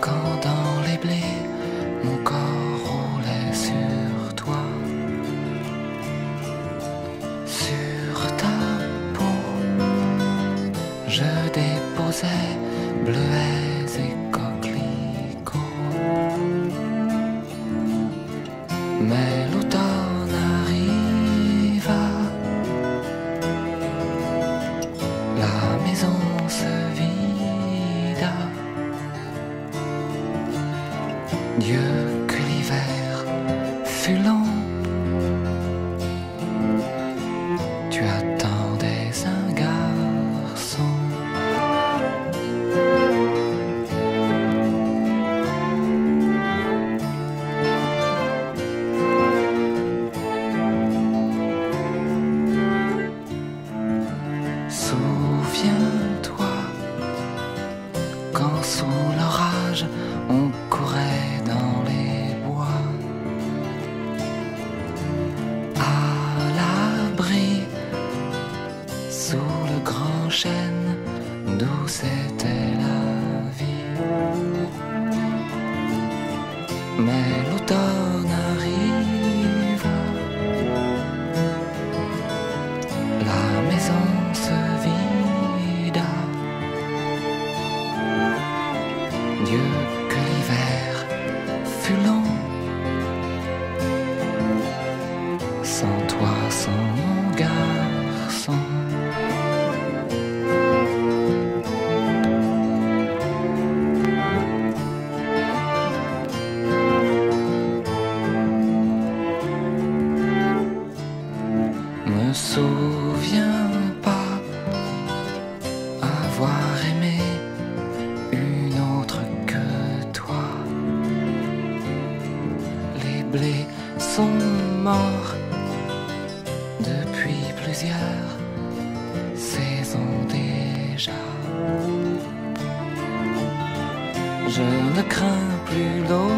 Quand dans les blés mon corps roulait sur toi, sur ta peau, je déposais bleuet. Dieu que l'hiver fut long. Tu attendais un garçon. Souviens-toi quand sous l'orage on courait dans les bois à l'abri sous le grand chêne d'où c'était la vie. Mais l'automne arrive, Dieu que l'hiver fut long, sans toi, sans mon garçon. Me souviens blés sont morts depuis plusieurs saisons déjà. Je ne crains plus l'eau